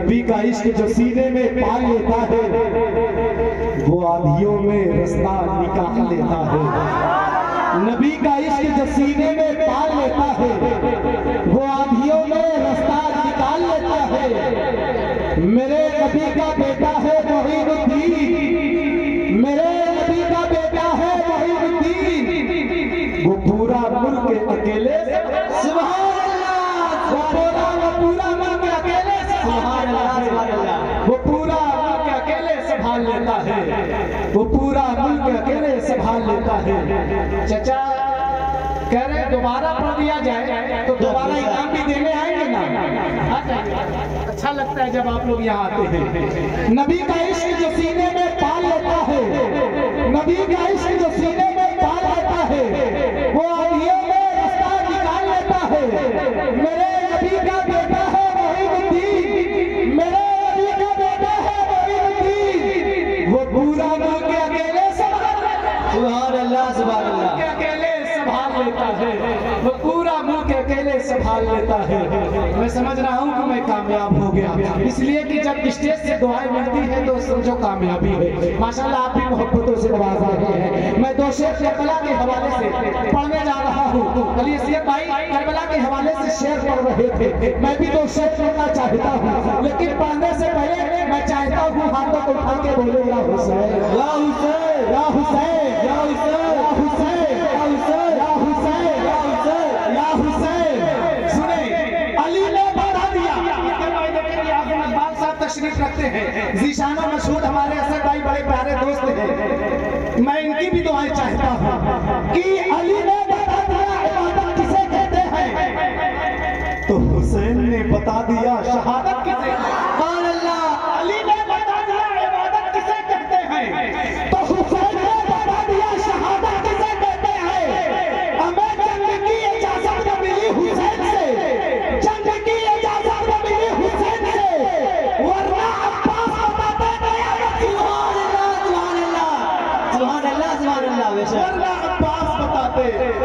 नबी का इश्क जो सीने में पाल लेता है, वो आधियों में रास्ता निकाल लेता है। नबी का इश्क जो सीने में पाल वो पूरा मुल्क अकेले संभाल लेता है। वो पूरा मुल्क अकेले संभाल लेता है। चचा, कह रहे दोबारा पढ़ दिया जाए तो दोबारा इनाम भी देने आएँगे ना? अच्छा लगता है जब आप लोग यहाँ आते हैं। नबी का इश्क जो सीने में पाल लेता है, नबी का इश्क जो संभाल लेता है। वो पूरा मुल्क अकेले संभाल लेता है। मैं समझ रहा हूँ कि मैं कामयाब हो गया। इसलिए कि जब स्टेज से दुआएँ मिलती है तो समझो कामयाबी है। माशाल्लाह, आप भी मोहब्बतों से नवाजा गए हैं। मैं दो शेर करबला के हवाले से पढ़ने जा रहा हूँ। अली भाई करबला के हवाले से शेर पढ़ रहे थे। मैं भी दो शेर पढ़ना चाहता हूँ। लेकिन पढ़ने से पहले मैं चाहता हूँ हाथों को उठा के बोले या हुसैन या हुसैन या हुसैन या हुसैन तशरीफ़ रखते हैं। जीशानो मशहूर हमारे असर भाई बड़े प्यारे दोस्त हैं। मैं इनकी भी दुआएँ चाहता हूँ।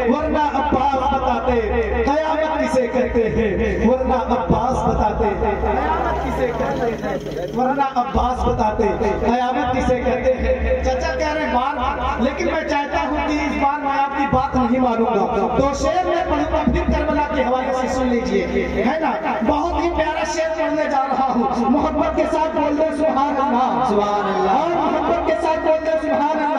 वरना अब्बास बताते, कयामत किसे कहते हैं? वरना अब्बास बताते। कयामत किसे कहते हैं? वरना अब्बास बताते। कयामत किसे कहते हैं? चाचा कह रहे हैं बार लेकिन मैं चाहता हूँ कि इस बार मैं आपकी बात नहीं मानूँगा। तो शेर में पढ़ूँगा फिर करबला के हवाले से सुन लीजिए। है ना? बहुत ही प्यारा शेर पढ़ने जा रहा हूँ। मोहब्बत के साथ बोल दो, सुभान अल्लाह। अल्लाह। मोहब्बत के साथ बोल दो, सुभान अल्लाह।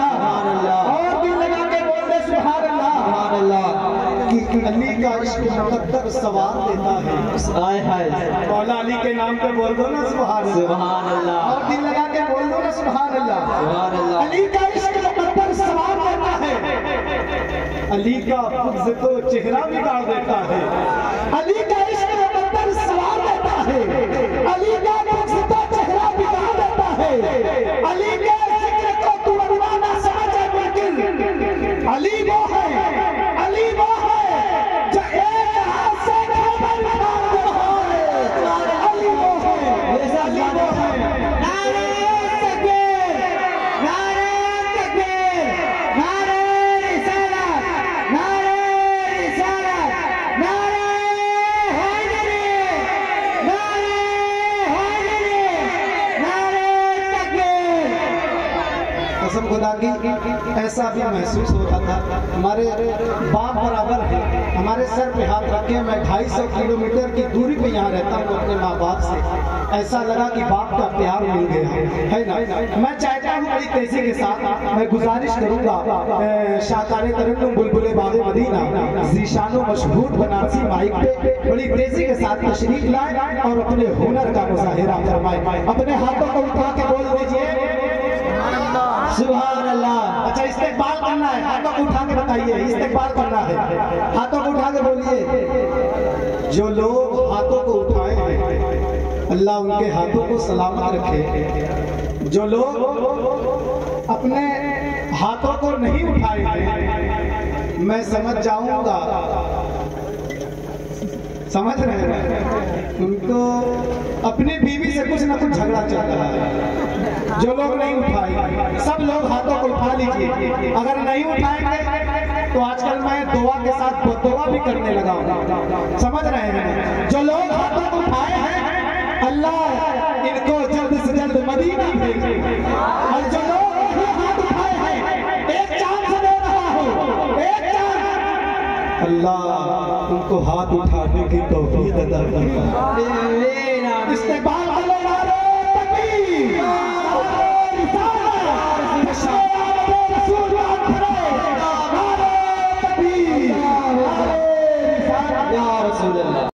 कि अली का इश्क मुकद्दर सवार देता है। हाय हाय। मौला अली के नाम पे बोल दो ना सुभान सुभान अल्लाह और दिल लगा के बोल दो ना सुभान अल्लाह सुभान अल्लाह अली का इश्क मुकद्दर सवार देता है। अली का खुद को चेहरा बिगाड़ देता है। अली का इश्क मुकद्दर सवार देता है। अली का कसम खुदा की, ऐसा भी महसूस होता था। हमारे बाप बराबर है। हमारे सर पे हाथ रखे मैं ढाई सौ किलोमीटर की दूरी पे यहाँ रहता हूँ अपने माँ बाप से। ऐसा लगा कि बाप का प्यार मिल गया। है ना? मैं चाहता हूँ बड़ी तेज़ी के साथ मैं गुजारिश करूँगा शाहकार तरन्नुम बुलबुले बाग मदीना, जीशानो, मशहूर बनारसी माइक पे बड़ी तेज़ी के साथ तशरीफ़ लाए और अपने हुनर का मुजाहिरा फरमाए। अपने हाथों को उठा के बोल दीजिए। सुभान अल्लाह। अच्छा इस्तेकबाल करना है। हाथों को उठा के बताइए। इस्तेकबाल करना है। हाथों को उठा के बोलिए। जो लोग हाथों को उठाए हैं अल्लाह उनके हाथों को सलामत रखे। जो लोग अपने हाथों को नहीं उठाए हैं, मैं समझ जाऊँगा। समझ रहे हैं? उनको अपनी बीवी से कुछ ना कुछ झगड़ा चल रहा है। जो लोग नहीं उठाए सब लोग हाथों को उठा लीजिए। अगर नहीं उठाएँगे तो आजकल मैं दुआ के साथ दुआ भी करने लगा हूँ। समझ रहे हैं? जो लोग हाथों को उठाए हैं अल्लाह इनको जल्द से जल्द मदीना भेजे। और जो लोग हाथ उठाए हैं एक दे रहा हूँ। एक अल्लाह उनको हाथ उठाने की तोहफी अदा करना इस्तेमाल